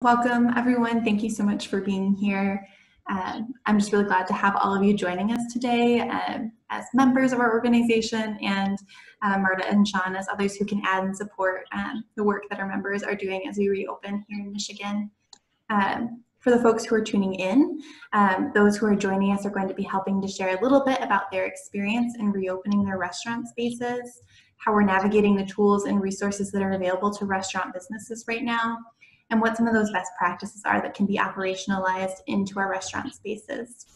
Welcome, everyone. Thank you so much for being here. Um, I'm just really glad to have all of you joining us today um, as members of our organization and uh, Marta and Sean as others who can add and support um, the work that our members are doing as we reopen here in Michigan. Um, for the folks who are tuning in, um, those who are joining us are going to be helping to share a little bit about their experience in reopening their restaurant spaces, how we're navigating the tools and resources that are available to restaurant businesses right now, and what some of those best practices are that can be operationalized into our restaurant spaces.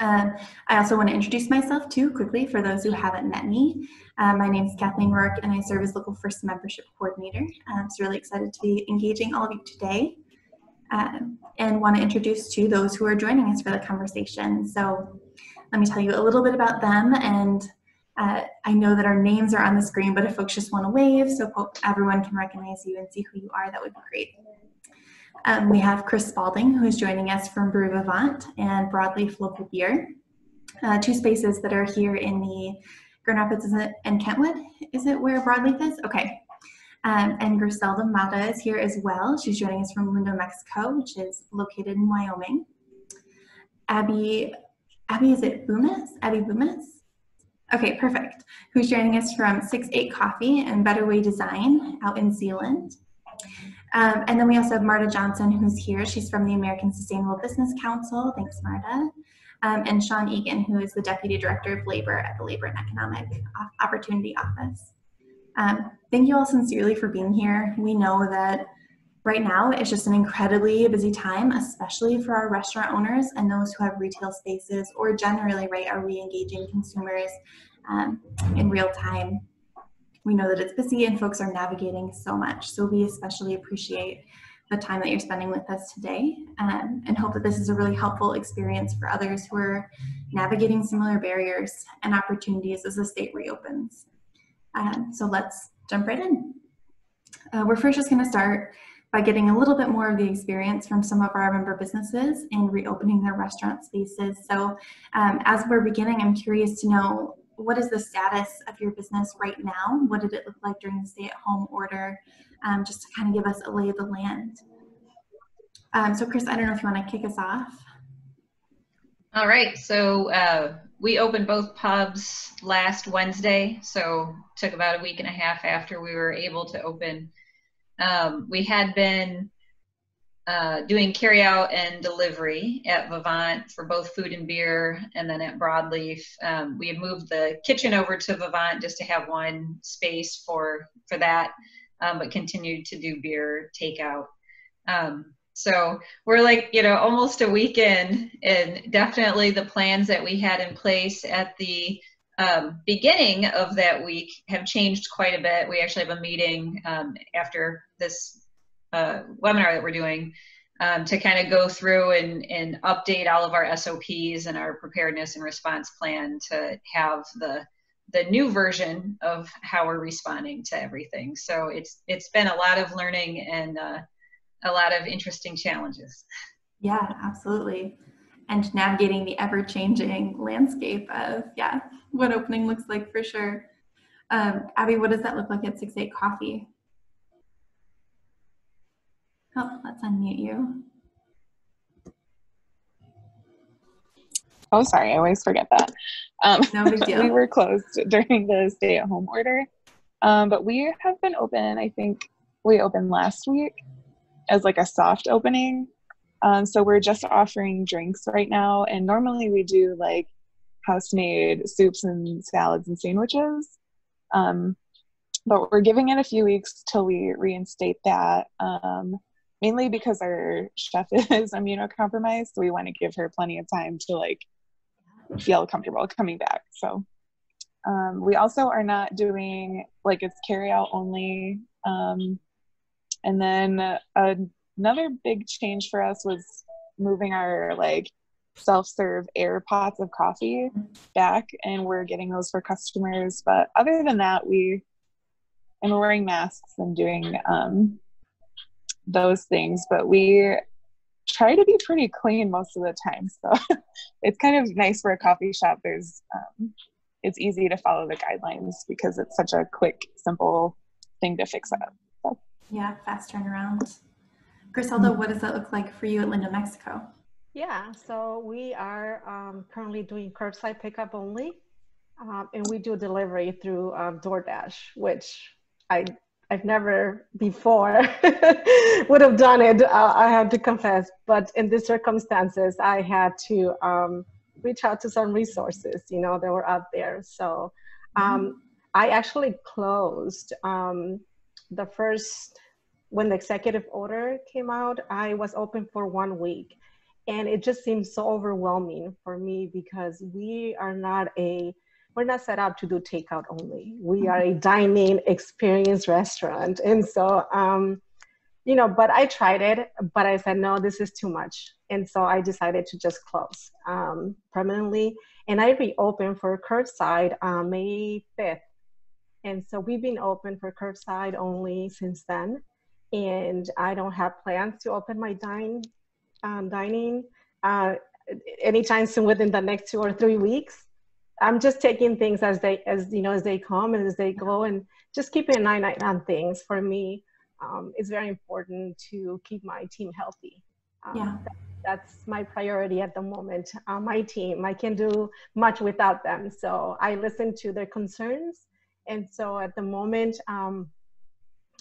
Um, I also want to introduce myself too quickly for those who haven't met me. Um, my name is Kathleen Roark and I serve as Local First Membership Coordinator. I'm so really excited to be engaging all of you today um, and want to introduce to those who are joining us for the conversation. So let me tell you a little bit about them and uh, I know that our names are on the screen, but if folks just want to wave so everyone can recognize you and see who you are, that would be great. Um, we have Kris Spaulding, who is joining us from Brew Vivant and Broadleaf Local Beer, uh, two spaces that are here in the Grand Rapids and Kentwood. Is it where Broadleaf is? Okay. Um, and Griselda Mata is here as well. She's joining us from Lindo, Mexico, which is located in Wyoming. Abby, Abby, is it Boomis? Abby Boomis? Okay, perfect. Who's joining us from 6-8 Coffee and Better Way Design out in Zeeland. Um, and then we also have Marta Johnson, who's here. She's from the American Sustainable Business Council. Thanks, Marta. Um, and Sean Egan, who is the Deputy Director of Labor at the Labor and Economic Opportunity Office. Um, thank you all sincerely for being here. We know that right now it's just an incredibly busy time, especially for our restaurant owners and those who have retail spaces or generally, right, are re-engaging consumers um, in real time. We know that it's busy and folks are navigating so much. So we especially appreciate the time that you're spending with us today um, and hope that this is a really helpful experience for others who are navigating similar barriers and opportunities as the state reopens. Um, so let's jump right in. Uh, we're first just going to start by getting a little bit more of the experience from some of our member businesses in reopening their restaurant spaces. So um, as we're beginning, I'm curious to know what is the status of your business right now? What did it look like during the stay-at-home order? Um, just to kind of give us a lay of the land. Um, so Kris, I don't know if you want to kick us off. All right, so uh, we opened both pubs last Wednesday, so took about a week and a half after we were able to open um, we had been uh, doing carry out and delivery at Vivant for both food and beer, and then at Broadleaf, um, we had moved the kitchen over to Vivant just to have one space for for that, um, but continued to do beer takeout. Um, so we're like, you know, almost a weekend, and definitely the plans that we had in place at the um, beginning of that week have changed quite a bit. We actually have a meeting um, after this uh, webinar that we're doing um, to kind of go through and, and update all of our SOPs and our preparedness and response plan to have the the new version of how we're responding to everything. So it's it's been a lot of learning and uh, a lot of interesting challenges. Yeah, absolutely and navigating the ever changing landscape of, yeah, what opening looks like for sure. Um, Abby, what does that look like at 6 8 Coffee? Oh, let's unmute you. Oh, sorry, I always forget that. Um, no big deal. we were closed during the stay at home order, um, but we have been open, I think we opened last week as like a soft opening um, so we're just offering drinks right now, and normally we do like house-made soups and salads and sandwiches. Um, but we're giving it a few weeks till we reinstate that. Um, mainly because our chef is immunocompromised, so we want to give her plenty of time to like feel comfortable coming back. So um, we also are not doing like it's carry out only. Um, and then a another big change for us was moving our like self-serve air pots of coffee back and we're getting those for customers. But other than that we and we're wearing masks and doing um, those things but we try to be pretty clean most of the time. So it's kind of nice for a coffee shop. There's um, it's easy to follow the guidelines because it's such a quick simple thing to fix up. So. yeah fast turnaround Griselda, what does that look like for you at Lindo Mexico? Yeah, so we are um, currently doing curbside pickup only, um, and we do delivery through um, DoorDash, which I I've never before would have done it. Uh, I have to confess, but in these circumstances, I had to um, reach out to some resources, you know, that were out there. So um, mm-hmm. I actually closed um, the first when the executive order came out. I was open for one week. And it just seems so overwhelming for me because we are not a we're not set up to do takeout only. We are a dining experience restaurant. And so um, you know but i tried it but i said no this is too much. And so i decided to just close um, permanently. And i reopened for curbside uh, may 5th and so we've been open for curbside only since then and i don't have plans to open my dine um, dining uh, anytime soon within the next two or three weeks. I'm just taking things as they as you know as they come and as they go and just keeping an eye on things for me um, is very important to keep my team healthy. Um, yeah. That, that's my priority at the moment. Uh, my team, I can do much without them. So I listen to their concerns. And so at the moment, um,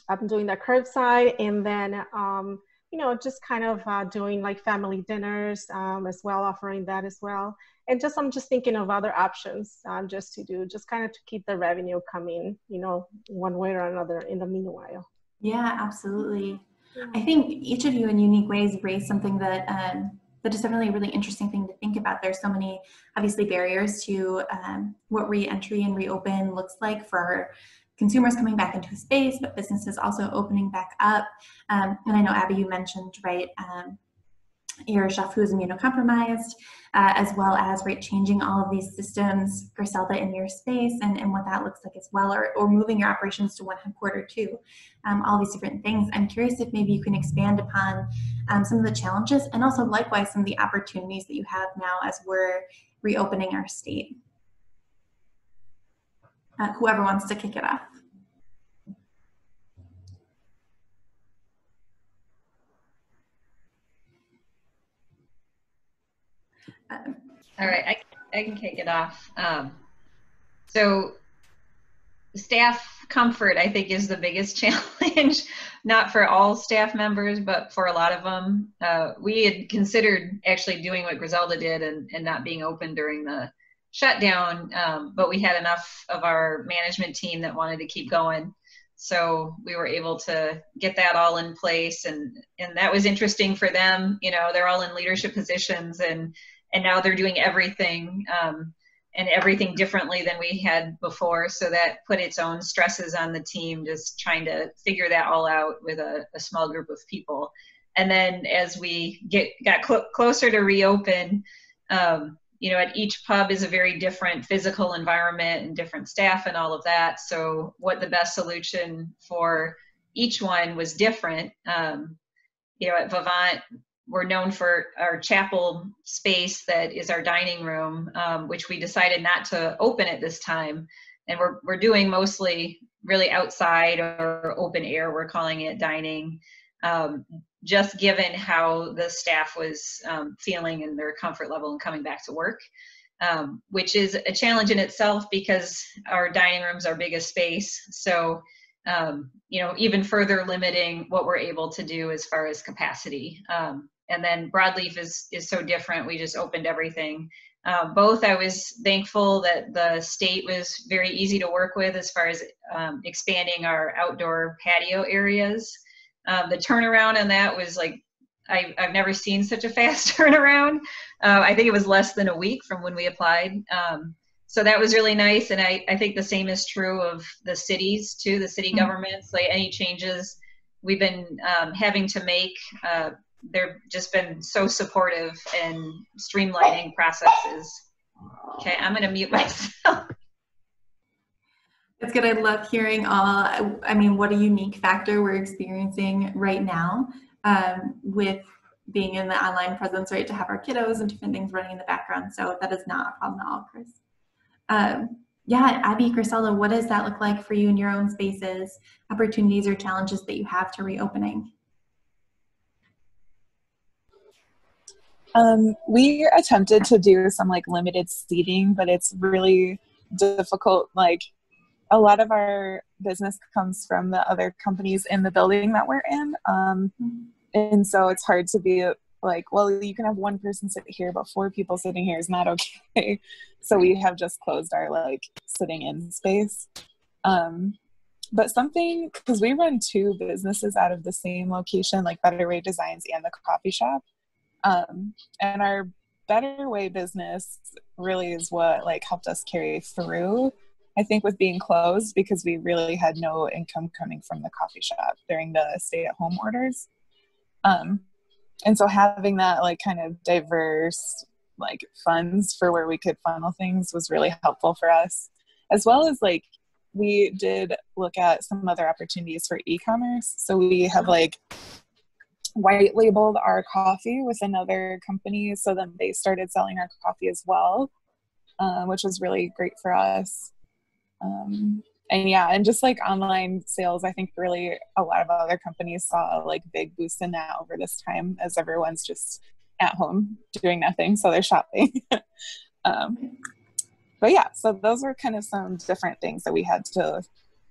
I'm doing the curbside and then um, you know, just kind of uh, doing like family dinners um, as well, offering that as well. And just, I'm just thinking of other options um, just to do, just kind of to keep the revenue coming, you know, one way or another in the meanwhile. Yeah, absolutely. Yeah. I think each of you in unique ways raised something that, um, that is definitely a really interesting thing to think about. There's so many obviously barriers to um, what re-entry and reopen looks like for consumers coming back into a space, but businesses also opening back up. Um, and I know Abby, you mentioned right um, your chef who's immunocompromised, uh, as well as right changing all of these systems, Griselda in your space, and, and what that looks like as well, or, or moving your operations to one headquarter too. Um, all these different things. I'm curious if maybe you can expand upon um, some of the challenges and also likewise some of the opportunities that you have now as we're reopening our state. Uh, whoever wants to kick it off. All right, I, I can kick it off. Um, so staff comfort, I think, is the biggest challenge, not for all staff members, but for a lot of them. Uh, we had considered actually doing what Griselda did and, and not being open during the shutdown, um, but we had enough of our management team that wanted to keep going. So we were able to get that all in place, and and that was interesting for them. You know, they're all in leadership positions, and and now they're doing everything um, and everything differently than we had before. So that put its own stresses on the team, just trying to figure that all out with a, a small group of people. And then as we get got cl- closer to reopen, um, you know, at each pub is a very different physical environment and different staff and all of that. So what the best solution for each one was different. Um, you know, at Vivant, we're known for our chapel space that is our dining room, um, which we decided not to open at this time. And we're, we're doing mostly really outside or open air, we're calling it dining, um, just given how the staff was um, feeling and their comfort level and coming back to work. Um, which is a challenge in itself because our dining room's our biggest space. So um, you know, even further limiting what we're able to do as far as capacity. Um, and then broadleaf is is so different. We just opened everything. Uh, both i was thankful that the state was very easy to work with as far as um, expanding our outdoor patio areas. Um, the turnaround on that was like I, have never seen such a fast turnaround. Uh, i think it was less than a week from when we applied. Um, so that was really nice. And I, I think the same is true of the cities too the city mm-hmm. governments. Like any changes we've been um, having to make uh, they've just been so supportive in streamlining processes. Okay, I'm going to mute myself. That's good. I love hearing all. I mean, what a unique factor we're experiencing right now um, with being in the online presence, right? To have our kiddos and different things running in the background. So that is not a problem at all, Kris. Um, yeah, Abby, Griselda, what does that look like for you in your own spaces, opportunities or challenges that you have to reopening? Um, we attempted to do some like limited seating, but it's really difficult. Like a lot of our business comes from the other companies in the building that we're in. Um, and so it's hard to be like, well, you can have one person sit here, but four people sitting here is not okay. so we have just closed our like sitting in space. Um, but something because we run two businesses out of the same location, like Better Way Designs and the coffee shop. Um, and our Better Way business really is what like helped us carry through I think, with being closed because we really had no income coming from the coffee shop during the stay at home orders. Um, and so having that like kind of diverse like funds for where we could funnel things was really helpful for us, as well as like we did look at some other opportunities for e-commerce. So we have like white labeled our coffee with another company so then they started selling our coffee as well um, which was really great for us. Um, and yeah and just like online sales i think really a lot of other companies saw like big boost in that over this time as everyone's just at home doing nothing so they're shopping. Um, but yeah so those were kind of some different things that we had to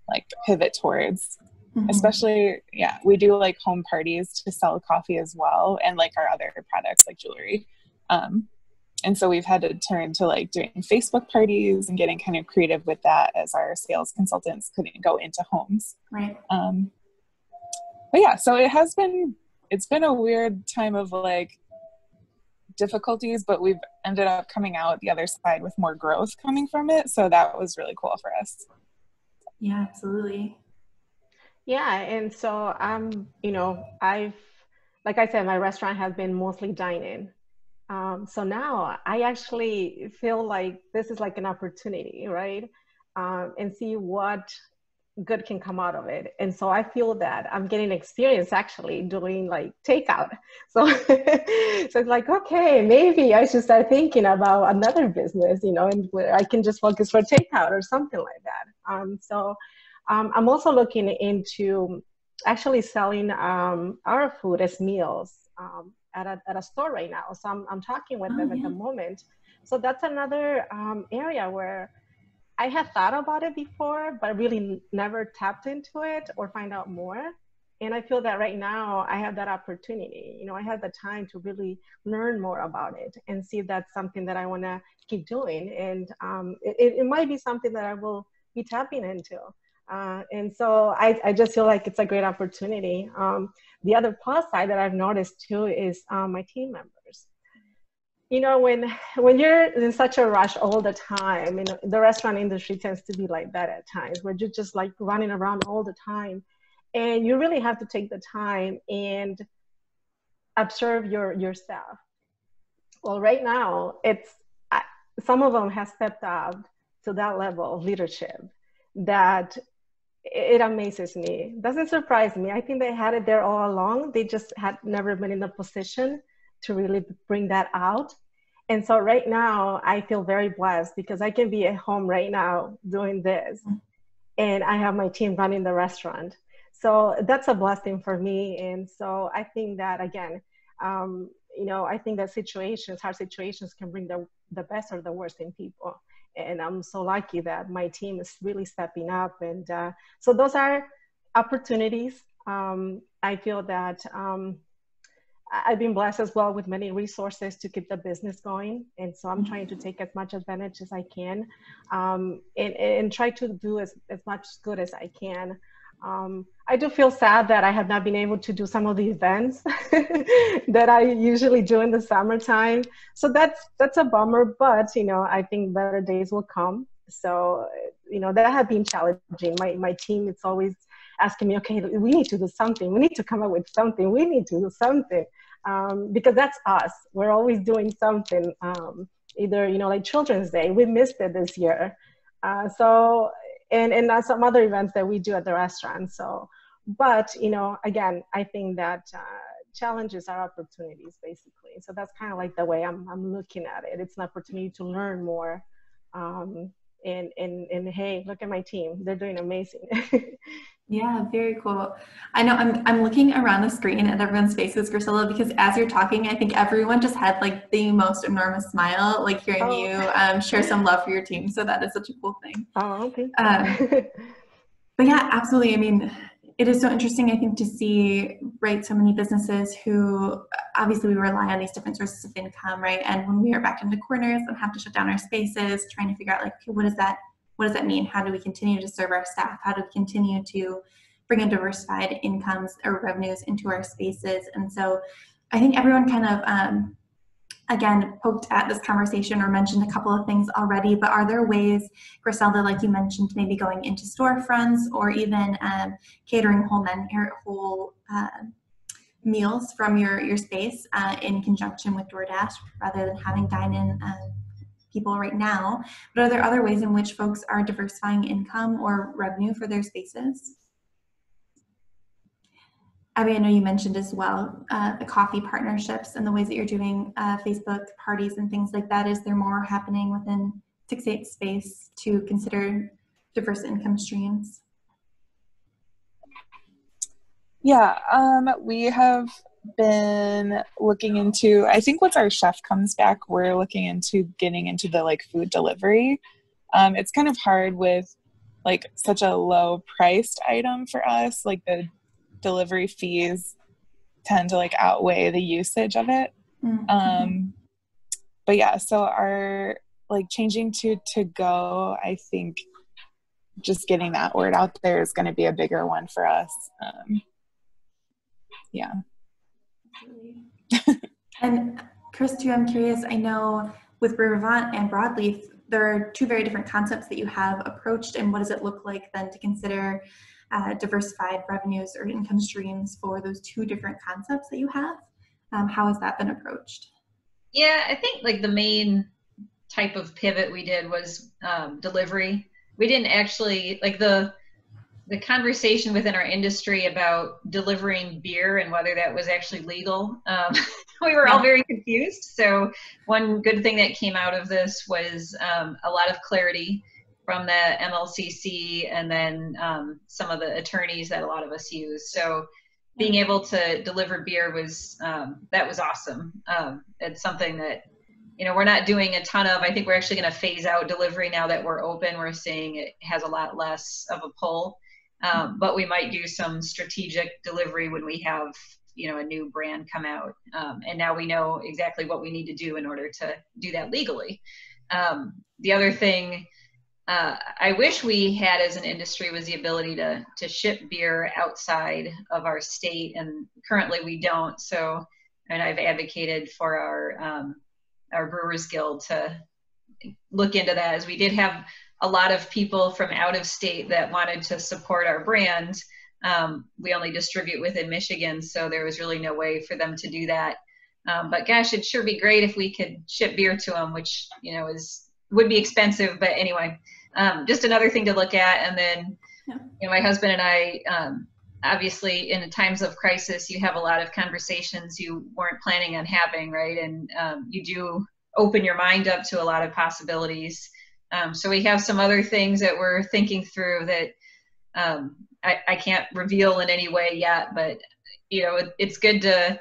like pivot towards mm-hmm. especially yeah we do like home parties to sell coffee as well and like our other products like jewelry. Um, and so we've had to turn to like doing facebook parties and getting kind of creative with that as our sales consultants couldn't go into homes. Right. Um, but yeah so it has been it's been a weird time of like difficulties but we've ended up coming out the other side with more growth coming from it. So that was really cool for us. Yeah absolutely yeah and so um you know i've like i said my restaurant has been mostly dining um, so now I actually feel like this is like an opportunity, right? Um, and see what good can come out of it. And so I feel that I'm getting experience actually doing like takeout. So, so it's like, okay, maybe I should start thinking about another business, you know, and where I can just focus for takeout or something like that. Um, so um, I'm also looking into actually selling um, our food as meals. Um, at a, at a store right now. So I'm, I'm talking with oh, them yeah. at the moment. So that's another um, area where I had thought about it before, but really never tapped into it or find out more. And I feel that right now I have that opportunity. You know, I have the time to really learn more about it and see if that's something that I want to keep doing. And um, it, it might be something that I will be tapping into. Uh, and so I, I just feel like it's a great opportunity. Um, the other plus side that I've noticed too is um, my team members. You know, when when you're in such a rush all the time, you know, the restaurant industry tends to be like that at times, where you're just like running around all the time, and you really have to take the time and observe your your staff. Well, right now, it's some of them have stepped up to that level of leadership that it amazes me. Doesn't surprise me. I think they had it there all along. They just had never been in the position to really bring that out. And so right now, I feel very blessed because I can be at home right now doing this, and I have my team running the restaurant. So that's a blessing for me. And so I think that again, um, you know, I think that situations, hard situations, can bring the the best or the worst in people and I'm so lucky that my team is really stepping up. And uh, so those are opportunities. Um, I feel that um, I've been blessed as well with many resources to keep the business going. And so I'm mm-hmm. trying to take as much advantage as I can um, and, and try to do as, as much good as I can. Um, I do feel sad that I have not been able to do some of the events that I usually do in the summertime. So that's that's a bummer, but you know I think better days will come. So you know that has been challenging. My my team it's always asking me, okay, we need to do something. We need to come up with something. We need to do something um, because that's us. We're always doing something. Um, either you know like Children's Day, we missed it this year. Uh, so and and some other events that we do at the restaurant. So, but you know, again, I think that uh, challenges are opportunities, basically. So that's kind of like the way I'm I'm looking at it. It's an opportunity to learn more. Um, and and and hey, look at my team; they're doing amazing. Yeah, very cool. I know I'm I'm looking around the screen at everyone's faces, Griselda, because as you're talking, I think everyone just had like the most enormous smile, like hearing oh. you um, share some love for your team. So that is such a cool thing. Oh, okay. Um, but yeah, absolutely. I mean, it is so interesting, I think, to see right so many businesses who obviously we rely on these different sources of income, right? And when we are backed into corners and have to shut down our spaces, trying to figure out like, okay, what does that what does that mean? How do we continue to serve our staff? How do we continue to bring in diversified incomes or revenues into our spaces? And so I think everyone kind of, um, again, poked at this conversation or mentioned a couple of things already, but are there ways, Griselda, like you mentioned, maybe going into storefronts or even um, catering whole men whole uh, meals from your, your space uh, in conjunction with DoorDash rather than having dine-in uh, people right now, but are there other ways in which folks are diversifying income or revenue for their spaces? Abby, I know you mentioned as well uh, the coffee partnerships and the ways that you're doing uh, Facebook parties and things like that. Is there more happening within 6-8 space to consider diverse income streams? Yeah, um, we have been looking into i think once our chef comes back we're looking into getting into the like food delivery um, it's kind of hard with like such a low priced item for us like the delivery fees tend to like outweigh the usage of it mm-hmm. um, but yeah so our like changing to to go i think just getting that word out there is going to be a bigger one for us um, yeah and Kris, too, I'm curious. I know with Vivant and Broadleaf, there are two very different concepts that you have approached, and what does it look like then to consider uh, diversified revenues or income streams for those two different concepts that you have? Um, how has that been approached? Yeah, I think like the main type of pivot we did was um, delivery. We didn't actually like the the conversation within our industry about delivering beer and whether that was actually legal. Um, we were all very confused. So one good thing that came out of this was um, a lot of clarity from the MLCC and then um, some of the attorneys that a lot of us use. So being able to deliver beer was um, that was awesome. Um, it's something that you know we're not doing a ton of. I think we're actually going to phase out delivery now that we're open. We're seeing it has a lot less of a pull. Um, but we might do some strategic delivery when we have you know a new brand come out um, and now we know exactly what we need to do in order to do that legally um, the other thing uh, i wish we had as an industry was the ability to to ship beer outside of our state and currently we don't so and i've advocated for our um, our brewers guild to look into that as we did have a lot of people from out of state that wanted to support our brand. Um, we only distribute within Michigan, so there was really no way for them to do that. Um, but gosh, it'd sure be great if we could ship beer to them, which you know is would be expensive. But anyway, um, just another thing to look at. And then, yeah. you know, my husband and I, um, obviously, in times of crisis, you have a lot of conversations you weren't planning on having, right? And um, you do open your mind up to a lot of possibilities. Um, so we have some other things that we're thinking through that um, I, I, can't reveal in any way yet, but you know, it, it's good to,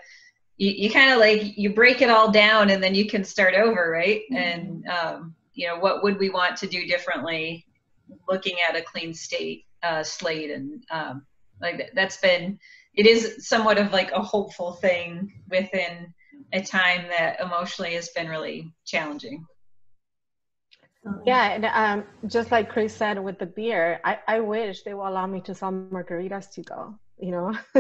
you, you kind of like, you break it all down and then you can start over, right? Mm-hmm. And, um, you know, what would we want to do differently looking at a clean state uh, slate and um, like that's been, it is somewhat of like a hopeful thing within a time that emotionally has been really challenging. Yeah, and um, just like Kris said with the beer, I, I wish they will allow me to sell margaritas to go. You know,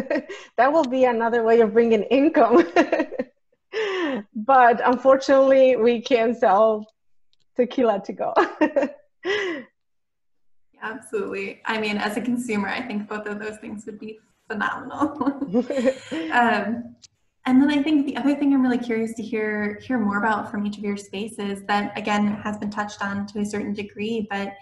that will be another way of bringing income. but unfortunately, we can't sell tequila to go. Absolutely. I mean, as a consumer, I think both of those things would be phenomenal. um, and then I think the other thing I'm really curious to hear hear more about from each of your spaces that again has been touched on to a certain degree, but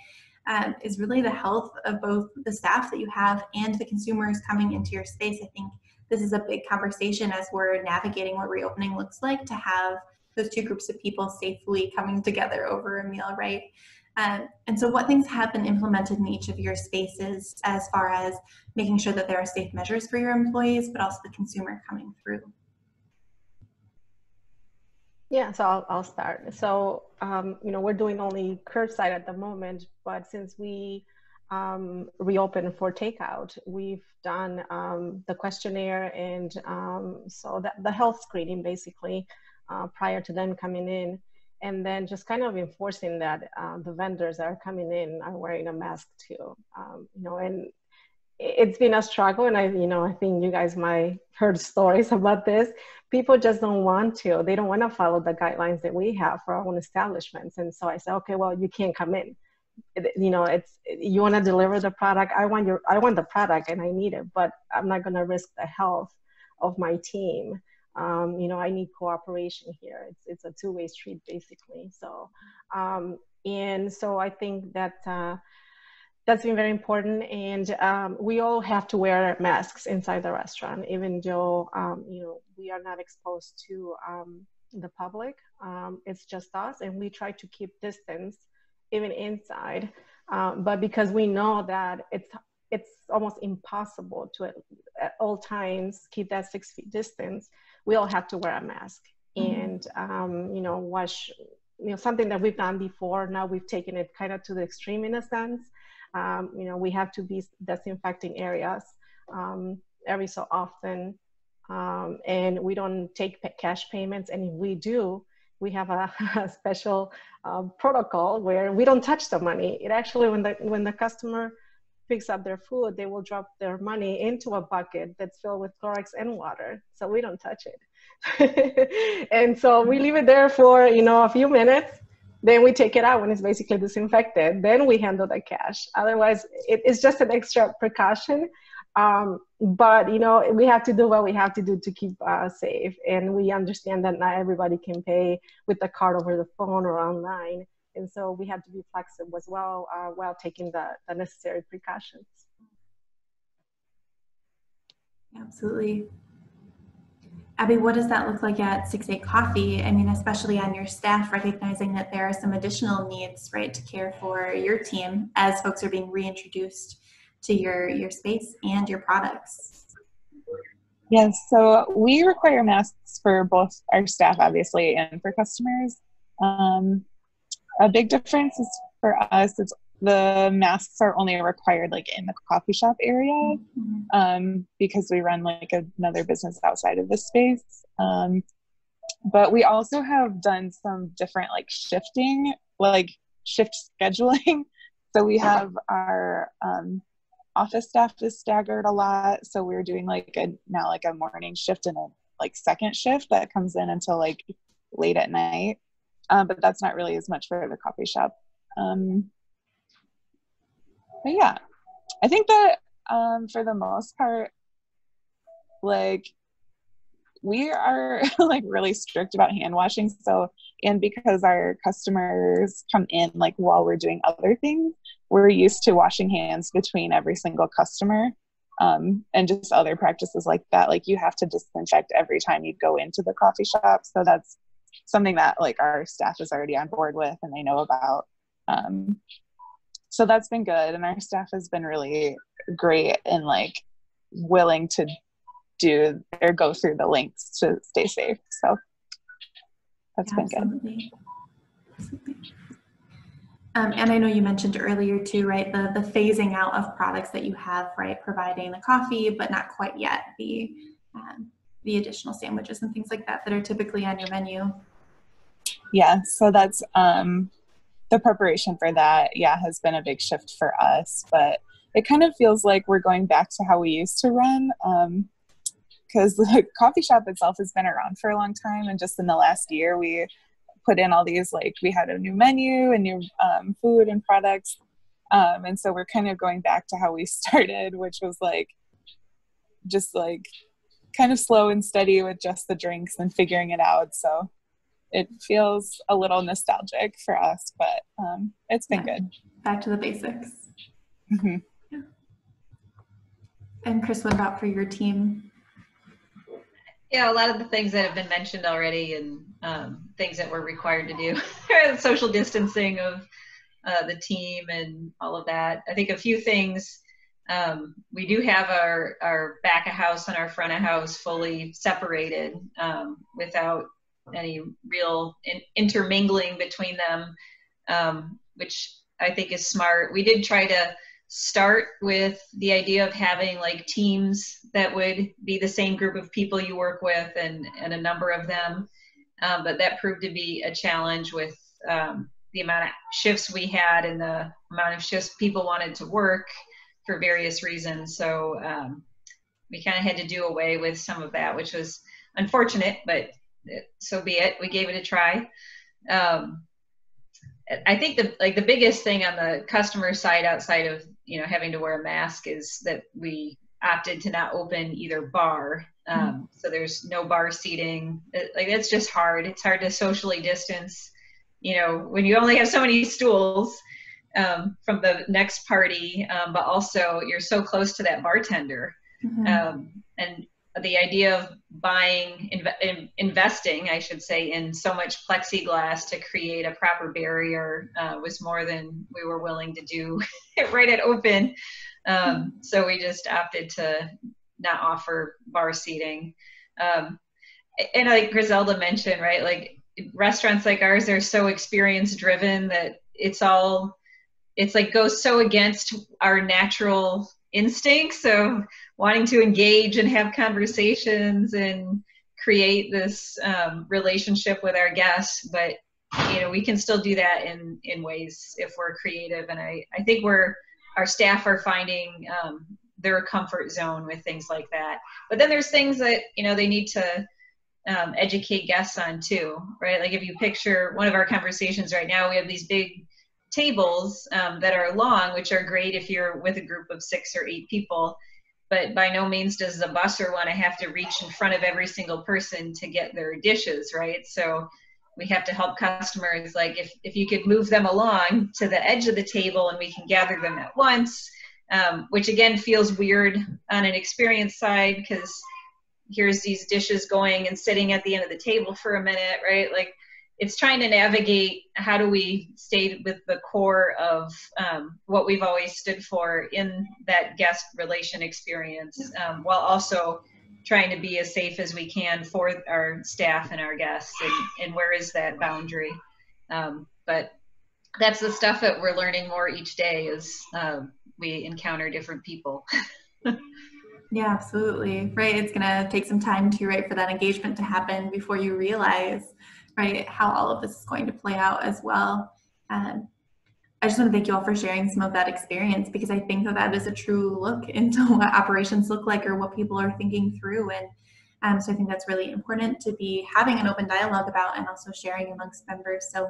um, is really the health of both the staff that you have and the consumers coming into your space. I think this is a big conversation as we're navigating what reopening looks like to have those two groups of people safely coming together over a meal, right? Uh, and so what things have been implemented in each of your spaces as far as making sure that there are safe measures for your employees, but also the consumer coming through? Yeah, so I'll, I'll start. So, um, you know, we're doing only curbside at the moment, but since we um, reopened for takeout, we've done um, the questionnaire and um, so that, the health screening basically uh, prior to them coming in. And then just kind of enforcing that uh, the vendors that are coming in are wearing a mask too. Um, you know, and it's been a struggle. And i you know i think you guys might heard stories about this. People just don't want to. They don't want to follow the guidelines that we have for our own establishments. And so i said okay well you can't come in. You know it's you want to deliver the product? I want your i want the product and i need it but i'm not going to risk the health of my team um, you know i need cooperation here it's, it's a two-way street basically so um, and so i think that uh, that's been very important. And um, we all have to wear masks inside the restaurant, even though, um, you know, we are not exposed to um, the public. Um, it's just us, and we try to keep distance even inside. Um, but because we know that it's it's almost impossible to at, at, all times keep that six feet distance, we all have to wear a mask mm-hmm. and um, you know wash you know something that we've done before now we've taken it kind of to the extreme in a sense um, you know, we have to be disinfecting areas um, every so often. Um, and we don't take cash payments. And if we do, we have a, a special uh, protocol where we don't touch the money. It actually, when the, when the customer picks up their food, they will drop their money into a bucket that's filled with Clorox and water. So we don't touch it. and so we leave it there for, you know, a few minutes then we take it out when it's basically disinfected. Then we handle the cash. Otherwise, it, it's just an extra precaution. Um, but you know, we have to do what we have to do to keep uh, safe, and we understand that not everybody can pay with the card over the phone or online, and so we had to be flexible as well uh, while taking the, the necessary precautions. Absolutely. Abby, what does that look like at 6-8 Coffee? I mean, especially on your staff, recognizing that there are some additional needs, right, to care for your team as folks are being reintroduced to your, your space and your products. Yes, so we require masks for both our staff, obviously, and for customers. Um, a big difference is for us, it's the masks are only required like in the coffee shop area mm-hmm. um, because we run like another business outside of this space um, but we also have done some different like shifting like shift scheduling. So we have our um, office staff is staggered a lot so we're doing like a now like a morning shift and a like second shift that comes in until like late at night um, but that's not really as much for the coffee shop um, but yeah, I think that um, for the most part, like we are like really strict about hand washing. So, and because our customers come in like while we're doing other things, we're used to washing hands between every single customer. Um, and just other practices like that. Like you have to disinfect every time you go into the coffee shop. So that's something that like our staff is already on board with and they know about. Um, so that's been good and our staff has been really great and like willing to do or go through the links to stay safe so that's yeah, been good Um, and I know you mentioned earlier too, right? The the phasing out of products that you have, right? Providing the coffee, but not quite yet the um, the additional sandwiches and things like that that are typically on your menu. Yeah, so that's um, the preparation for that, yeah, has been a big shift for us. But it kind of feels like we're going back to how we used to run. because um, the coffee shop itself has been around for a long time, and just in the last year, we put in all these like we had a new menu and new um, food and products, um, and so we're kind of going back to how we started, which was like just like kind of slow and steady with just the drinks and figuring it out. So it feels a little nostalgic for us, but um, it's been yeah. good. Back to the basics. Mm-hmm. Yeah. And Kris, what about for your team? Yeah, a lot of the things that have been mentioned already and um, things that we're required to do. Social distancing of, uh, the team and all of that. I think a few things. Um, we do have our, our back of house and our front of house fully separated um, without any real in, intermingling between them, um, which I think is smart. We did try to start with the idea of having like teams that would be the same group of people you work with and, and a number of them. Um, but that proved to be a challenge with um, the amount of shifts we had and the amount of shifts people wanted to work for various reasons. So um, we kind of had to do away with some of that, which was unfortunate, but so be it. We gave it a try. Um, I think the like the biggest thing on the customer side outside of you know having to wear a mask is that we opted to not open either bar. Um, mm-hmm. So there's no bar seating. It, like it's just hard. It's hard to socially distance. You know when you only have so many stools um, from the next party, um, but also you're so close to that bartender. Mm-hmm. Um, and the idea of buying, inv- investing, I should say, in so much plexiglass to create a proper barrier uh, was more than we were willing to do right at open. Um, so we just opted to not offer bar seating. Um, and like Griselda mentioned, right, like restaurants like ours are so experience driven that it's all, it's like goes so against our natural instincts. of wanting to engage and have conversations and create this um, relationship with our guests. But you know we can still do that in in ways if we're creative. And i i think we're our staff are finding um, their comfort zone with things like that. But then there's things that you know they need to um, educate guests on too right? Like if you picture one of our conversations right now we have these big tables um, that are long which are great if you're with a group of six or eight people but by no means does the busser want to have to reach in front of every single person to get their dishes, right? So we have to help customers like if, if you could move them along to the edge of the table and we can gather them at once, um, which again feels weird on an experience side because here's these dishes going and sitting at the end of the table for a minute, right? Like it's trying to navigate how do we stay with the core of um, what we've always stood for in that guest relation experience um, while also trying to be as safe as we can for our staff and our guests and, and where is that boundary? Um, but that's the stuff that we're learning more each day as uh, we encounter different people. Yeah absolutely. Right it's going to take some time to right for that engagement to happen before you realize right, how all of this is going to play out as well. Um, I just want to thank you all for sharing some of that experience because I think that that is a true look into what operations look like or what people are thinking through. And um, so I think that's really important to be having an open dialogue about and also sharing amongst members. So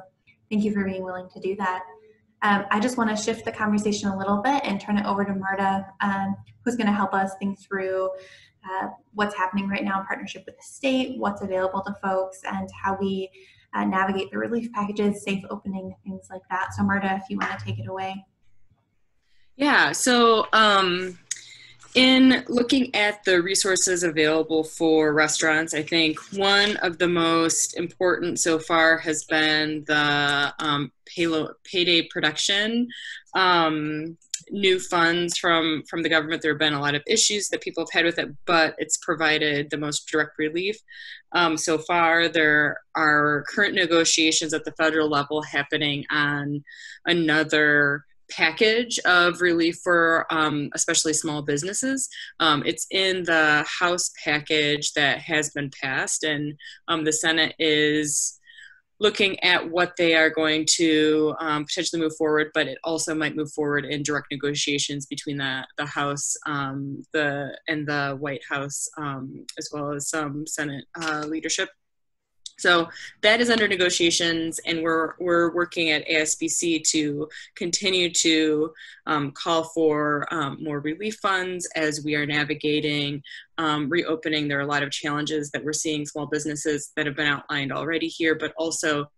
thank you for being willing to do that. Um, I just want to shift the conversation a little bit and turn it over to Marta, um, who's going to help us think through uh, what's happening right now in partnership with the state, what's available to folks, and how we uh, navigate the relief packages, safe opening, things like that. So, Marta, if you want to take it away. Yeah, so um, in looking at the resources available for restaurants, I think one of the most important so far has been the um, payday production um, new funds from from the government. There have been a lot of issues that people have had with it, but it's provided the most direct relief. Um, so far, there are current negotiations at the federal level happening on another package of relief for um, especially small businesses. Um, it's in the House package that has been passed, and um, the Senate is looking at what they are going to um, potentially move forward, but it also might move forward in direct negotiations between the, the House um, the, and the White House, um, as well as some Senate uh, leadership. So that is under negotiations, and we're we're working at ASBC to continue to um, call for um, more relief funds as we are navigating um, reopening. There are a lot of challenges that we're seeing small businesses that have been outlined already here, but also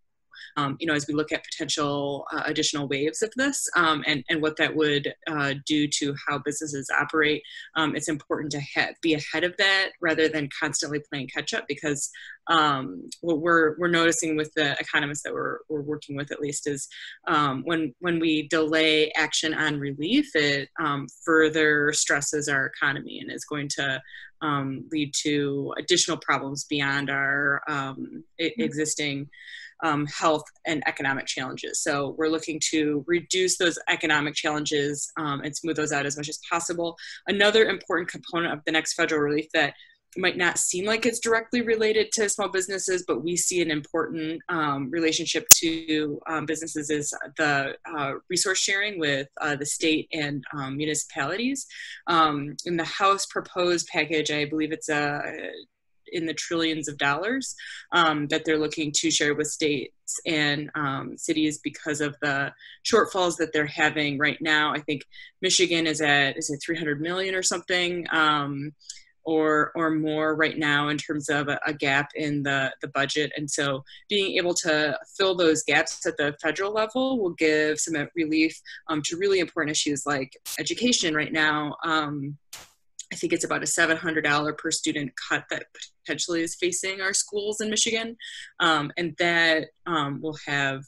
um, you know, as we look at potential uh, additional waves of this um, and, and what that would uh, do to how businesses operate, um, it's important to ha- be ahead of that rather than constantly playing catch up because um, what we're, we're noticing with the economists that we're, we're working with at least is um, when, when we delay action on relief, it um, further stresses our economy and is going to um, lead to additional problems beyond our um, mm-hmm. existing um, health and economic challenges. So we're looking to reduce those economic challenges um, and smooth those out as much as possible. Another important component of the next federal relief that might not seem like it's directly related to small businesses, but we see an important um, relationship to um, businesses is the uh, resource sharing with uh, the state and um, municipalities. Um, in the House proposed package, I believe it's a in the trillions of dollars um, that they're looking to share with states and um, cities because of the shortfalls that they're having right now. I think Michigan is at is it 300 million or something. Um, or or more right now in terms of a, a, gap in the the budget and so being able to fill those gaps at the federal level will give some relief um, to really important issues like education right now um, I think it's about a $700 per student cut that potentially is facing our schools in Michigan. Um, and that um, will have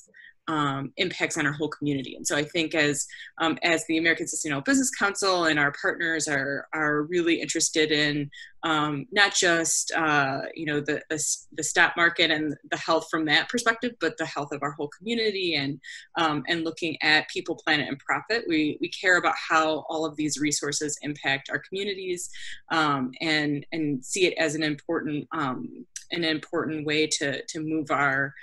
um, impacts on our whole community. And so I think as um, as the American Sustainable Business Council and our partners are are really interested in um, not just uh, you know the, the, the stock market and the health from that perspective, but the health of our whole community and um, and looking at people, planet, and profit. We we care about how all of these resources impact our communities um, and and see it as an important um, an important way to to move our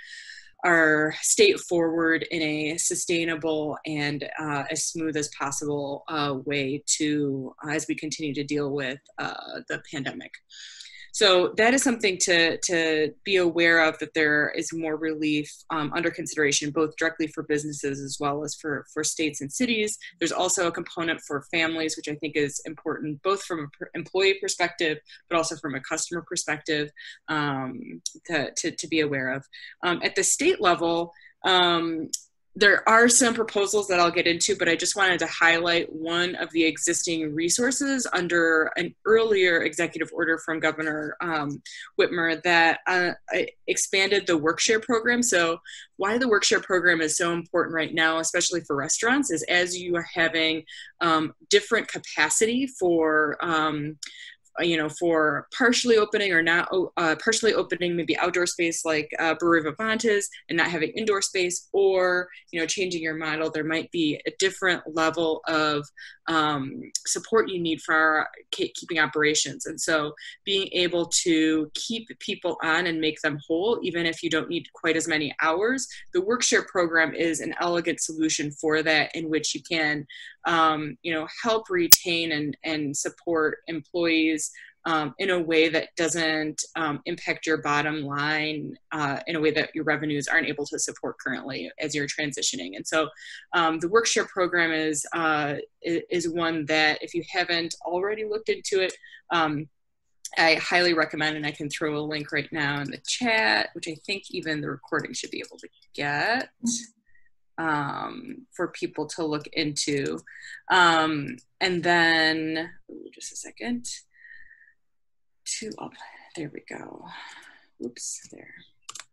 our state forward in a sustainable and uh, as smooth as possible uh, way to uh, as we continue to deal with uh, the pandemic. So that is something to, to be aware of that there is more relief um, under consideration, both directly for businesses as well as for, for states and cities. There's also a component for families, which I think is important, both from an employee perspective, but also from a customer perspective um, to, to, to, be aware of. Um, at the state level, um, there are some proposals that I'll get into, but I just wanted to highlight one of the existing resources under an earlier executive order from Governor um, Whitmer that uh, expanded the Workshare program. So, why the Workshare program is so important right now, especially for restaurants, is as you are having um, different capacity for um, you know, for partially opening or not uh, partially opening maybe outdoor space like uh, Brewery Vivant's and not having indoor space, or you know, changing your model, there might be a different level of um, support you need for our keeping operations. And so, being able to keep people on and make them whole, even if you don't need quite as many hours, the Workshare program is an elegant solution for that, in which you can, um, you know, help retain and and support employees um, in a way that doesn't um, impact your bottom line uh, in a way that your revenues aren't able to support currently as you're transitioning. And so um, the Workshare program is, uh, is one that if you haven't already looked into it, um, I highly recommend, and I can throw a link right now in the chat, which I think even the recording should be able to get um, for people to look into. Um, and then, ooh, just a second two up. There we go. Oops, there.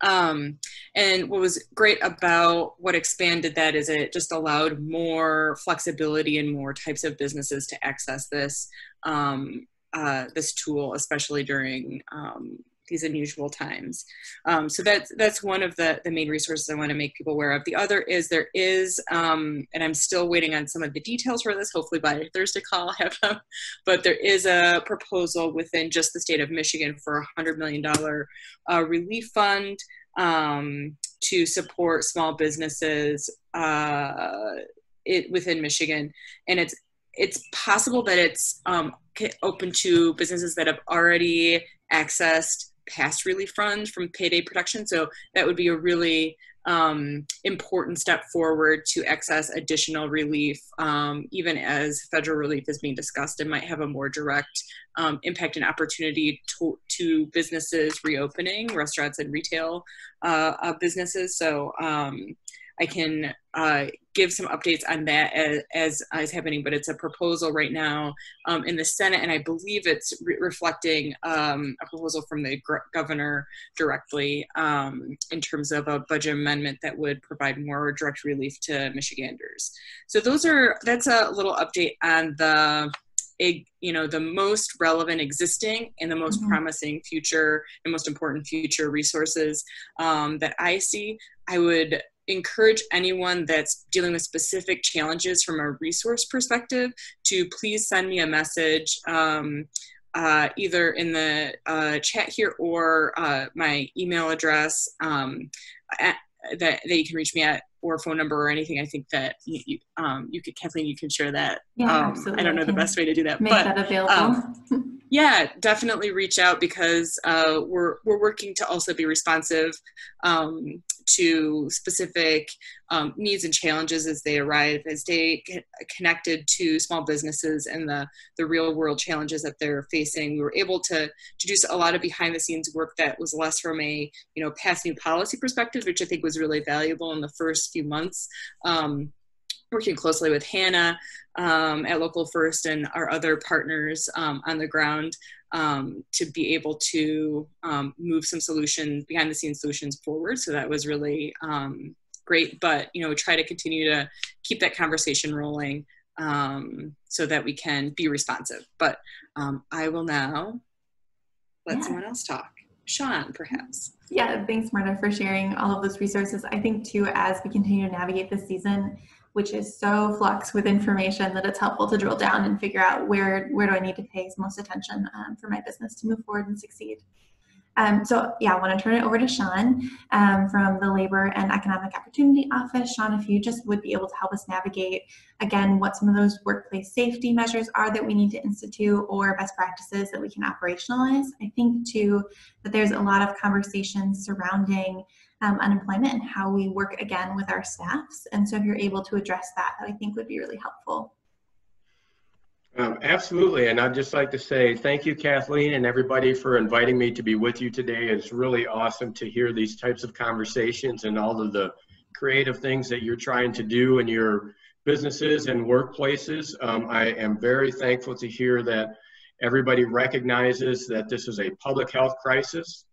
Um, and what was great about what expanded that is it just allowed more flexibility and more types of businesses to access this um, uh, this tool, especially during um, these unusual times. Um, so that's that's one of the the main resources I want to make people aware of. The other is there is, um, and I'm still waiting on some of the details for this. Hopefully by Thursday call I'll have them. But there is a proposal within just the state of Michigan for a hundred million dollar uh, relief fund um, to support small businesses uh, it, within Michigan, and it's it's possible that it's um, open to businesses that have already accessed past relief fund from Paycheck Protection. So that would be a really um, important step forward to access additional relief, um, even as federal relief is being discussed. It might have a more direct um, impact and opportunity to, to businesses reopening, restaurants and retail uh, uh, businesses. So um, I can uh, give some updates on that as, as, as happening, but it's a proposal right now um, in the Senate, and I believe it's re reflecting um, a proposal from the governor directly um, in terms of a budget amendment that would provide more direct relief to Michiganders. So those are that's a little update on the you know the most relevant existing and the most mm-hmm. promising future and most important future resources um, that i see i would encourage anyone that's dealing with specific challenges from a resource perspective to please send me a message um, uh, either in the uh, chat here or uh, my email address um, at, that, that you can reach me at or phone number or anything. I think that you, you, um, you could, Kathleen, you can share that. Yeah, um, absolutely. I don't know the best way to do that. Make but, that available. Um, yeah, definitely reach out because uh, we're, we're working to also be responsive um, to specific um, needs and challenges as they arrive, as they get connected to small businesses and the, the real world challenges that they're facing. We were able to, to do a lot of behind the scenes work that was less from a, you know, passing policy perspective, which I think was really valuable in the first few months. Um, working closely with Hannah um, at Local First and our other partners um, on the ground um, to be able to um, move some solutions, behind the scenes solutions forward. So that was really um, great. But you know, try to continue to keep that conversation rolling um, so that we can be responsive. But um, I will now let yeah. someone else talk. Sean, perhaps. Yeah, thanks, Marta, for sharing all of those resources. I think too, as we continue to navigate this season, which is so flux with information that it's helpful to drill down and figure out where where do I need to pay most attention um, for my business to move forward and succeed. Um, so yeah, I want to turn it over to Sean um, from the Labor and Economic Opportunity Office. Sean, if you just would be able to help us navigate again what some of those workplace safety measures are that we need to institute or best practices that we can operationalize. I think too that there's a lot of conversations surrounding um, unemployment and how we work again with our staffs. And so if you're able to address that, that I think would be really helpful. Um, absolutely. And I'd just like to say thank you, Kathleen, and everybody for inviting me to be with you today. It's really awesome to hear these types of conversations and all of the creative things that you're trying to do in your businesses and workplaces. Um, I am very thankful to hear that everybody recognizes that this is a public health crisis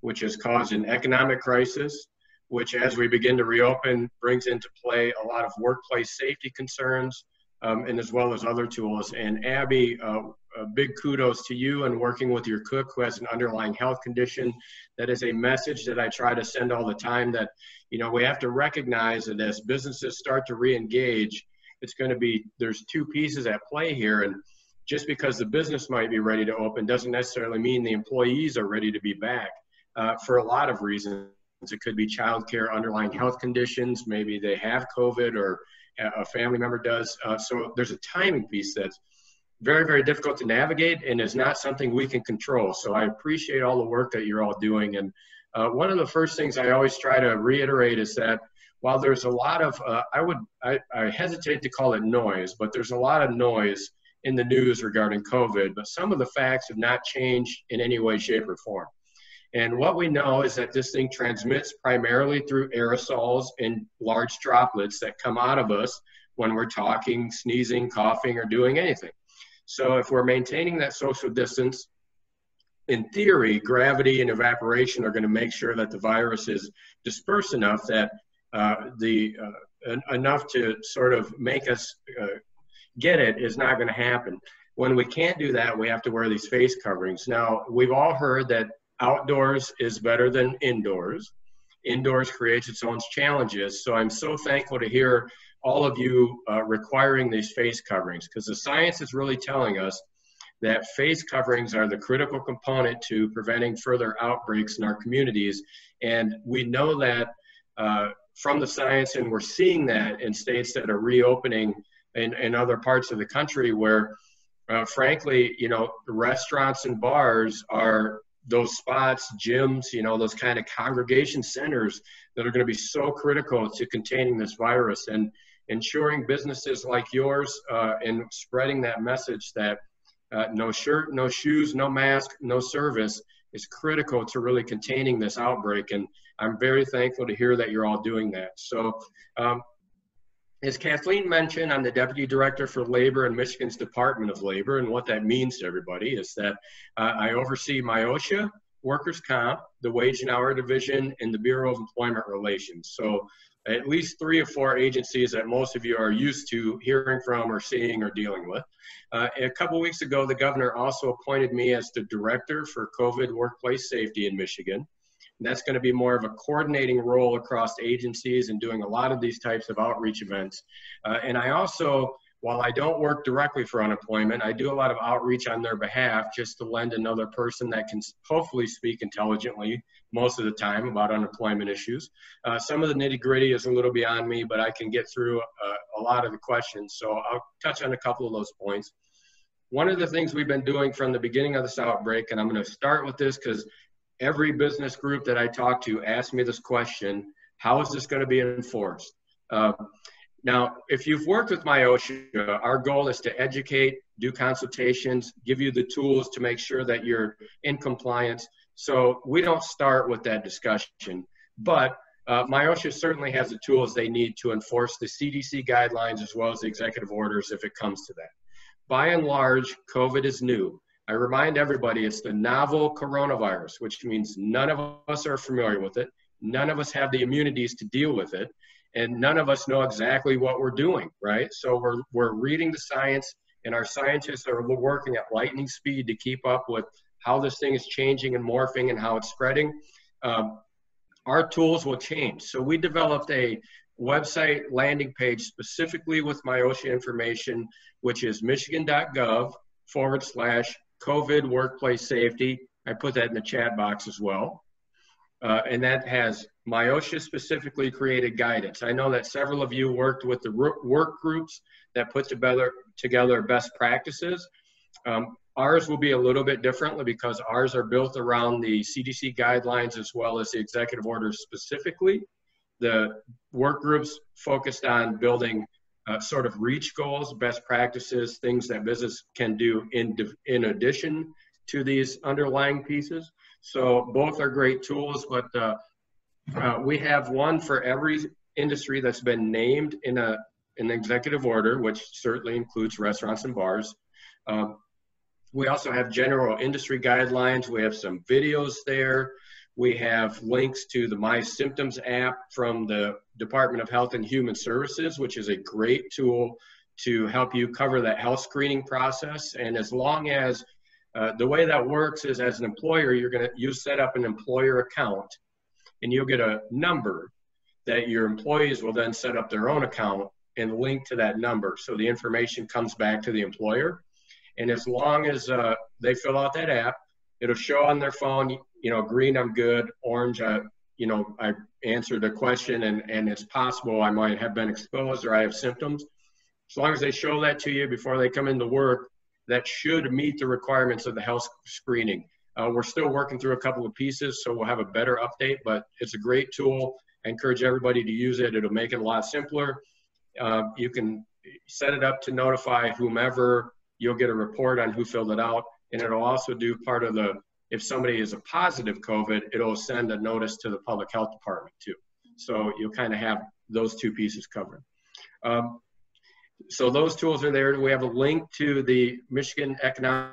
which has caused an economic crisis, which as we begin to reopen brings into play a lot of workplace safety concerns, um, and as well as other tools. And Abby, uh, a big kudos to you and working with your cook who has an underlying health condition. That is a message that I try to send all the time that, you know, we have to recognize that as businesses start to re-engage, it's going to be, there's two pieces at play here. And just because the business might be ready to open doesn't necessarily mean the employees are ready to be back uh, for a lot of reasons. It could be childcare, underlying health conditions. Maybe they have COVID or a family member does. Uh, so there's a timing piece that's very, very difficult to navigate and is not something we can control. So I appreciate all the work that you're all doing. And uh, one of the first things I always try to reiterate is that while there's a lot of, uh, I would, I, I hesitate to call it noise, but there's a lot of noise in the news regarding COVID, but some of the facts have not changed in any way, shape, or form. And what we know is that this thing transmits primarily through aerosols and large droplets that come out of us when we're talking, sneezing, coughing, or doing anything. So if we're maintaining that social distance, in theory, gravity and evaporation are going to make sure that the virus is dispersed enough that uh, the uh, enough to sort of make us uh, get it is not going to happen. When we can't do that, we have to wear these face coverings. Now, we've all heard that outdoors is better than indoors. Indoors creates its own challenges. So I'm so thankful to hear all of you uh, requiring these face coverings because the science is really telling us that face coverings are the critical component to preventing further outbreaks in our communities. And we know that uh, from the science, and we're seeing that in states that are reopening in, in other parts of the country where, uh, frankly, you know, restaurants and bars are those spots, gyms, you know, those kind of congregation centers that are going to be so critical to containing this virus and ensuring businesses like yours uh, and spreading that message that uh, no shirt, no shoes, no mask, no service is critical to really containing this outbreak. And I'm very thankful to hear that you're all doing that. So um, as Kathleen mentioned, I'm the Deputy Director for Labor in Michigan's Department of Labor, and what that means to everybody is that uh, I oversee MIOSHA, Workers' Comp, the Wage and Hour Division, and the Bureau of Employment Relations. So at least three or four agencies that most of you are used to hearing from or seeing or dealing with. Uh, a couple weeks ago, the governor also appointed me as the Director for COVID Workplace Safety in Michigan. That's going to be more of a coordinating role across agencies and doing a lot of these types of outreach events. Uh, and I also, while I don't work directly for unemployment, I do a lot of outreach on their behalf just to lend another person that can hopefully speak intelligently most of the time about unemployment issues. Uh, some of the nitty gritty is a little beyond me, but I can get through uh, a lot of the questions. So I'll touch on a couple of those points. One of the things we've been doing from the beginning of this outbreak, and I'm going to start with this because every business group that I talk to asks me this question, how is this going to be enforced? Uh, now, if you've worked with MIOSHA, our goal is to educate, do consultations, give you the tools to make sure that you're in compliance. So we don't start with that discussion, but uh, MIOSHA certainly has the tools they need to enforce the CDC guidelines as well as the executive orders if it comes to that. By and large, COVID is new. I remind everybody it's the novel coronavirus, which means none of us are familiar with it. None of us have the immunities to deal with it. And none of us know exactly what we're doing, right? So we're, we're reading the science, and our scientists are working at lightning speed to keep up with how this thing is changing and morphing and how it's spreading. Um, our tools will change. So we developed a website landing page specifically with MIOSHA information, which is michigan.gov forward slash COVID workplace safety. I put that in the chat box as well. Uh, and that has MIOSHA specifically created guidance. I know that several of you worked with the work groups that put together, together best practices. Um, ours will be a little bit differently because ours are built around the CDC guidelines as well as the executive orders specifically. The work groups focused on building uh, sort of reach goals, best practices, things that business can do in, in addition to these underlying pieces. So both are great tools, but uh, uh, we have one for every industry that's been named in a an executive order, which certainly includes restaurants and bars. Um, we also have general industry guidelines. We have some videos there. We have links to the MI Symptoms app from the Department of Health and Human Services, which is a great tool to help you cover that health screening process. And as long as uh, the way that works is as an employer, you're to you set up an employer account and you'll get a number that your employees will then set up their own account and link to that number. So the information comes back to the employer. And as long as uh, they fill out that app, it'll show on their phone you know, green, I'm good. Orange, I, you know, I answered a question and, and it's possible I might have been exposed or I have symptoms. As long as they show that to you before they come into work, that should meet the requirements of the health screening. Uh, we're still working through a couple of pieces, so we'll have a better update, but it's a great tool. I encourage everybody to use it. It'll make it a lot simpler. Uh, you can set it up to notify whomever. You'll get a report on who filled it out, and it'll also do part of the if somebody is a positive COVID, it'll send a notice to the public health department too. So you'll kind of have those two pieces covered. Um, so those tools are there. We have a link to the Michigan Economic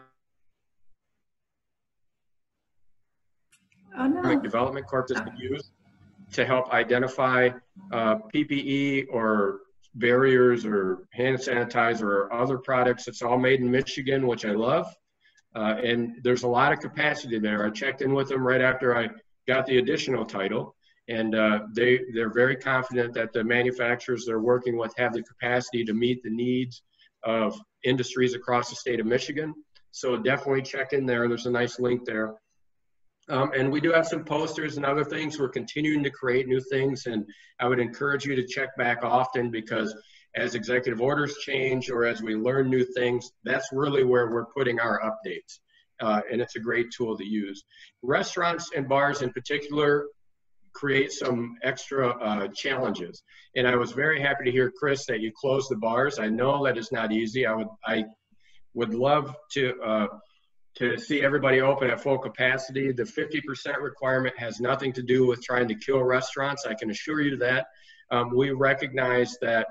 oh, no. Development Corp that's been used to help identify uh, PPE or barriers or hand sanitizer or other products. It's all made in Michigan, which I love. Uh, and there's a lot of capacity there. I checked in with them right after I got the additional title, and uh, they they're very confident that the manufacturers they're working with have the capacity to meet the needs of industries across the state of Michigan. So definitely check in there. There's a nice link there. Um, and we do have some posters and other things. We're continuing to create new things, and I would encourage you to check back often because as executive orders change or as we learn new things, that's really where we're putting our updates. uh, and it's a great tool to use. Restaurants and bars in particular create some extra uh, challenges. And I was very happy to hear, Kris, that you closed the bars. I know that is not easy. I would, I would love to, uh, to see everybody open at full capacity. The 50% requirement has nothing to do with trying to kill restaurants. I can assure you that. Um, we recognize that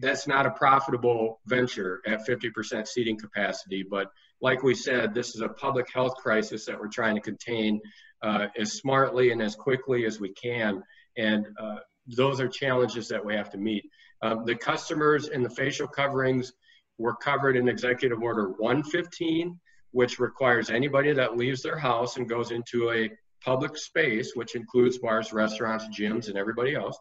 that's not a profitable venture at 50% seating capacity. But like we said, this is a public health crisis that we're trying to contain uh, as smartly and as quickly as we can. And uh, those are challenges that we have to meet. Um, the customers and the facial coverings were covered in Executive Order 115, which requires anybody that leaves their house and goes into a public space, which includes bars, restaurants, gyms, and everybody else,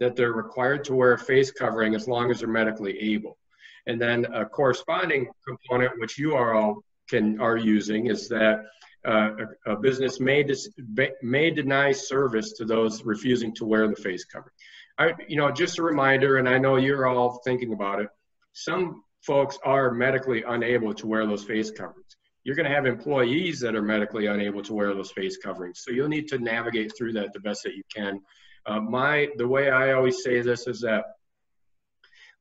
that they're required to wear a face covering as long as they're medically able. And then a corresponding component, which you are all can are using, is that uh, a, a, business may dis, may deny service to those refusing to wear the face covering. I, you know, just a reminder, and I know you're all thinking about it. Some folks are medically unable to wear those face coverings. You're going to have employees that are medically unable to wear those face coverings. So you'll need to navigate through that the best that you can. Uh, my the way I always say this is that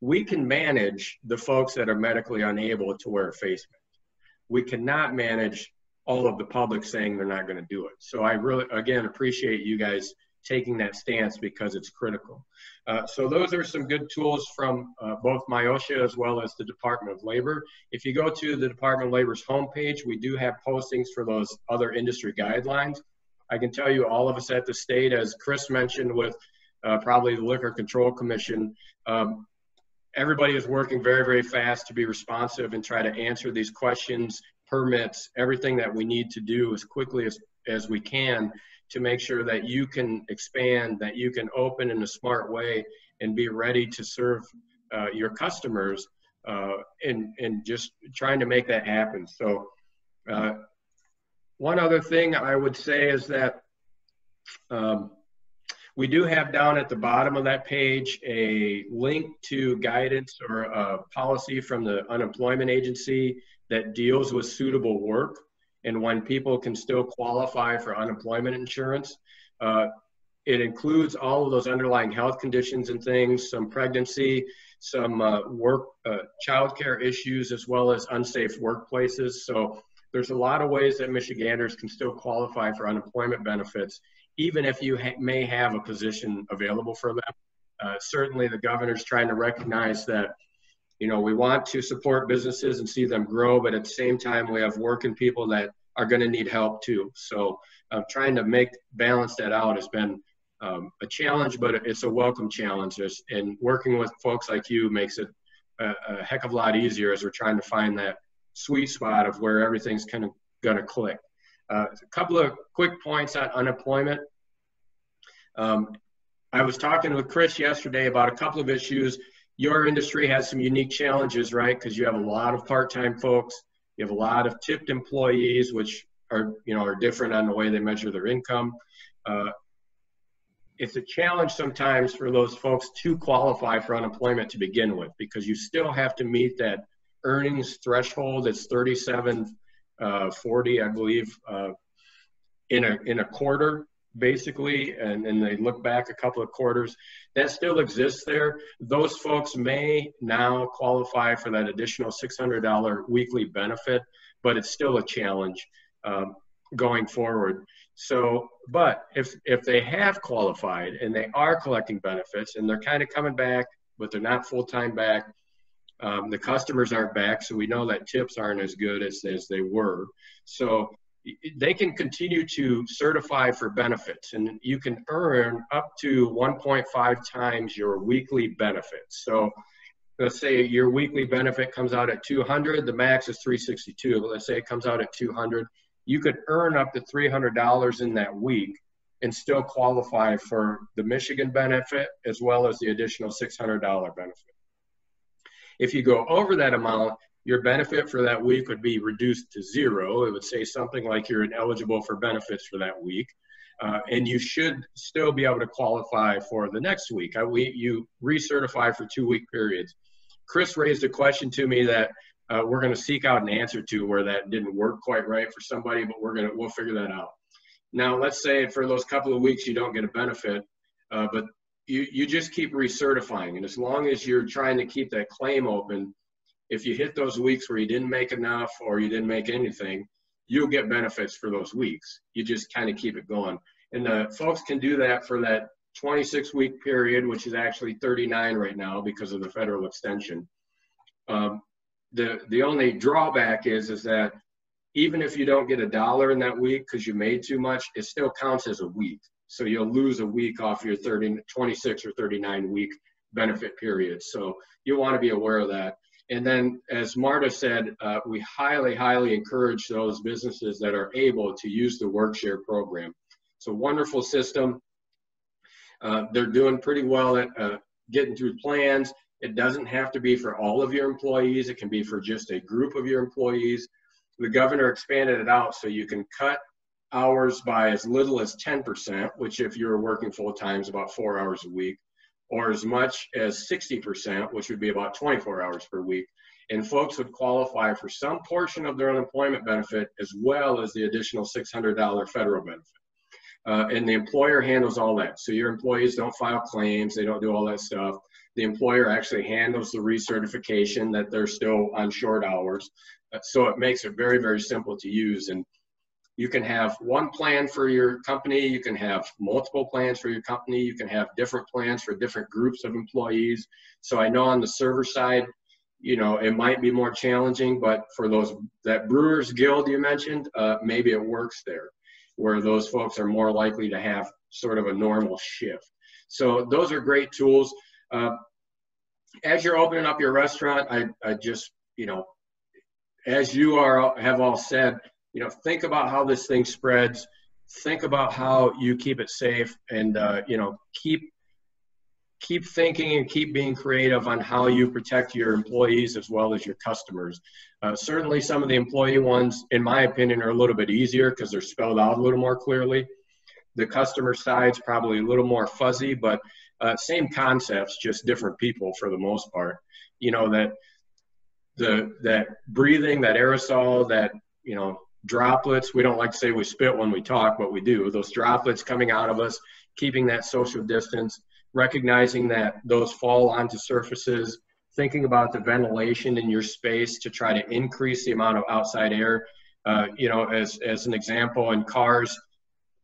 we can manage the folks that are medically unable to wear a face mask. We cannot manage all of the public saying they're not going to do it. So I really, again, appreciate you guys taking that stance because it's critical. Uh, so those are some good tools from uh, both MIOSHA as well as the Department of Labor. If you go to the Department of Labor's homepage, we do have postings for those other industry guidelines. I can tell you all of us at the state, as Kris mentioned with uh, probably the Liquor Control Commission, um, everybody is working very, very fast to be responsive and try to answer these questions, permits, everything that we need to do as quickly as, as we can to make sure that you can expand, that you can open in a smart way and be ready to serve uh, your customers uh, and, and just trying to make that happen. So uh, one other thing I would say is that um, we do have down at the bottom of that page a link to guidance or a policy from the unemployment agency that deals with suitable work and when people can still qualify for unemployment insurance. Uh, it includes all of those underlying health conditions and things, some pregnancy, some uh, work, uh, childcare issues, as well as unsafe workplaces. So there's a lot of ways that Michiganders can still qualify for unemployment benefits, even if you ha may have a position available for them. Uh, certainly, the governor's trying to recognize that you know, we want to support businesses and see them grow, but at the same time, we have working people that are going to need help too. So uh, trying to make balance that out has been um, a challenge, but it's a welcome challenge. And working with folks like you makes it a, a, heck of a lot easier as we're trying to find that sweet spot of where everything's kind of going to click. Uh, a couple of quick points on unemployment. Um, I was talking with Kris yesterday about a couple of issues your industry has some unique challenges, right? Because you have a lot of part-time folks, you have a lot of tipped employees, which are you know are different on the way they measure their income. Uh, it's a challenge sometimes for those folks to qualify for unemployment to begin with because you still have to meet that earnings threshold. It's 37, uh, 40, I believe, uh, in a in a quarter basically, and, then they look back a couple of quarters, that still exists there. Those folks may now qualify for that additional $600 weekly benefit, but it's still a challenge um, going forward. So, but if, if they have qualified and they are collecting benefits and they're kind of coming back, but they're not full-time back, um, the customers aren't back, so we know that tips aren't as good as, as they were. So they can continue to certify for benefits and you can earn up to 1.5 times your weekly benefits. So let's say your weekly benefit comes out at 200, the max is 362, but let's say it comes out at 200, you could earn up to $300 in that week and still qualify for the Michigan benefit as well as the additional $600 benefit. If you go over that amount, your benefit for that week would be reduced to zero. It would say something like you're ineligible for benefits for that week. Uh, and you should still be able to qualify for the next week. I, we, you recertify for two week periods. Kris raised a question to me that uh, we're going to seek out an answer to where that didn't work quite right for somebody, but we're going to we'll figure that out. Now, let's say for those couple of weeks you don't get a benefit, uh, but you you just keep recertifying, and as long as you're trying to keep that claim open, if you hit those weeks where you didn't make enough or you didn't make anything, you'll get benefits for those weeks. You just kind of keep it going, and the folks can do that for that 26 week period, which is actually 39 right now because of the federal extension. Um, the the only drawback is is that even if you don't get a dollar in that week because you made too much, it still counts as a week. So you'll lose a week off your 30, 26 or 39 week benefit period. So you want to be aware of that. And then, as Marta said, uh, we highly, highly encourage those businesses that are able to use the WorkShare program. It's a wonderful system. Uh, they're doing pretty well at uh, getting through plans. It doesn't have to be for all of your employees. It can be for just a group of your employees. The governor expanded it out so you can cut hours by as little as 10%, which if you're working full time is about four hours a week, or as much as 60%, which would be about 24 hours per week. And folks would qualify for some portion of their unemployment benefit as well as the additional $600 federal benefit. Uh, and the employer handles all that. So your employees don't file claims, they don't do all that stuff. The employer actually handles the recertification that they're still on short hours. Uh, so it makes it very, very simple to use. And you can have one plan for your company, you can have multiple plans for your company, you can have different plans for different groups of employees. So I know on the server side, you know, it might be more challenging, but for those, that Brewers Guild you mentioned, uh, maybe it works there where those folks are more likely to have sort of a normal shift. So those are great tools. Uh, as you're opening up your restaurant, I, I just, you know, as you are have all said, you know, think about how this thing spreads. Think about how you keep it safe, and uh, you know, keep keep thinking and keep being creative on how you protect your employees as well as your customers. Uh, certainly, some of the employee ones, in my opinion, are a little bit easier because they're spelled out a little more clearly. The customer side's probably a little more fuzzy, but uh, same concepts, just different people for the most part. You know that the that breathing, that aerosol, that you know droplets. We don't like to say we spit when we talk, but we do. Those droplets coming out of us, keeping that social distance recognizing that those fall onto surfaces, thinking about the ventilation in your space to try to increase the amount of outside air. Uh, you know, as, as an example, in cars,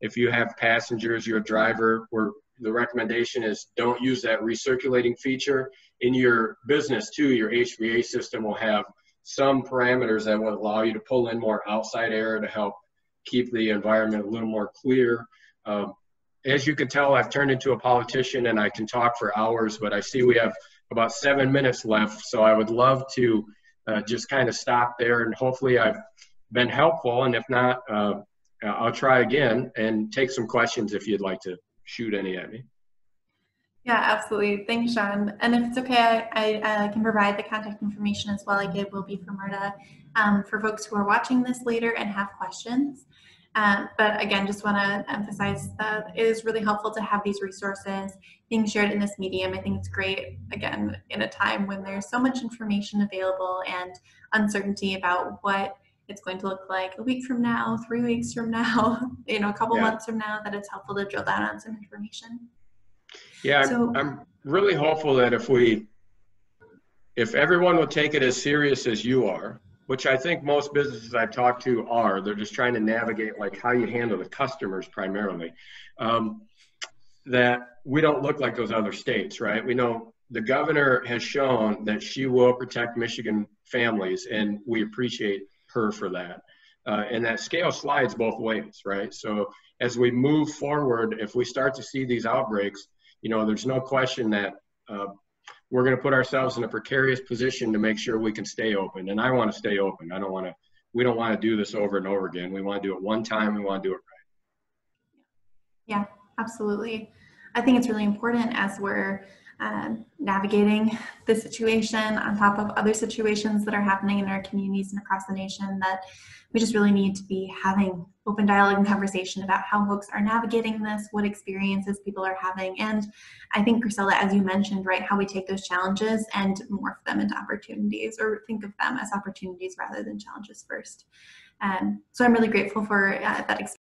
if you have passengers, you're a driver, where the recommendation is don't use that recirculating feature. In your business too, your HVAC system will have some parameters that would allow you to pull in more outside air to help keep the environment a little more clear. Um, as you can tell, I've turned into a politician and I can talk for hours, but I see we have about seven minutes left. So I would love to uh, just kind of stop there and hopefully I've been helpful. And if not, uh, I'll try again and take some questions if you'd like to shoot any at me. Yeah, absolutely. Thanks, Sean. And if it's okay, I, I uh, can provide the contact information as well, like it will be for Marta, um, for folks who are watching this later and have questions. Um, but again, just want to emphasize that it is really helpful to have these resources being shared in this medium. I think it's great, again, in a time when there's so much information available and uncertainty about what it's going to look like a week from now, three weeks from now, you know, a couple yeah. months from now, that it's helpful to drill down on some information. Yeah, so, I'm, I'm really hopeful that if we, if everyone would take it as serious as you are, which I think most businesses I've talked to are. They're just trying to navigate like how you handle the customers primarily. Um, that we don't look like those other states, right? We know the governor has shown that she will protect Michigan families, and we appreciate her for that. Uh, and that scale slides both ways, right? So as we move forward, if we start to see these outbreaks, you know, there's no question that uh, we're going to put ourselves in a precarious position to make sure we can stay open. And I want to stay open. I don't want to, we don't want to do this over and over again. We want to do it one time. We want to do it right. Yeah, absolutely. I think it's really important as we're um, navigating the situation on top of other situations that are happening in our communities and across the nation that we just really need to be having open dialogue and conversation about how folks are navigating this, what experiences people are having. And I think, Priscilla, as you mentioned, right, how we take those challenges and morph them into opportunities or think of them as opportunities rather than challenges first. Um, so I'm really grateful for uh, that experience